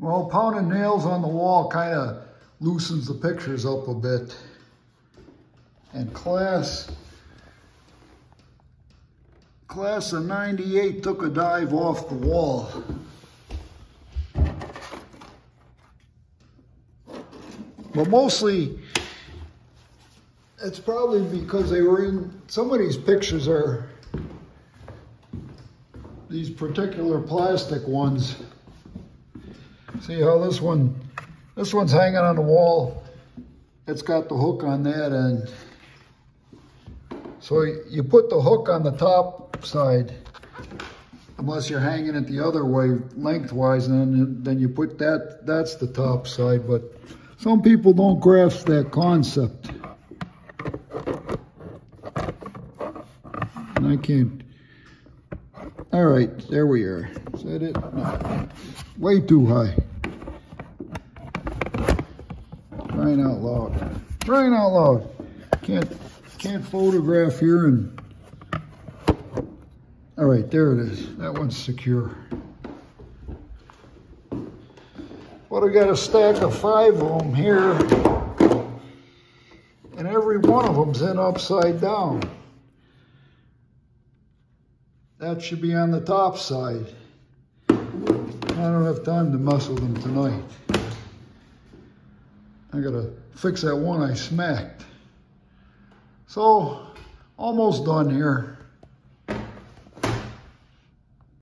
Well, pounding nails on the wall kind of loosens the pictures up a bit. And class, class of 98 took a dive off the wall. But mostly, it's probably because they were in, some of these pictures are, these particular plastic ones. See how this one, this one's hanging on the wall. It's got the hook on that end. So you put the hook on the top side, unless you're hanging it the other way lengthwise, and then, then you put that, that's the top side. But some people don't grasp that concept. And I can't. All right, there we are. Is it? Way too high. Crying out loud. Crying out loud. Can't can't photograph here and all right, there it is. That one's secure. But I got a stack of five of them here, and every one of them's in upside down. That should be on the top side. I don't have time to muscle them tonight. I gotta fix that one I smacked. So, almost done here.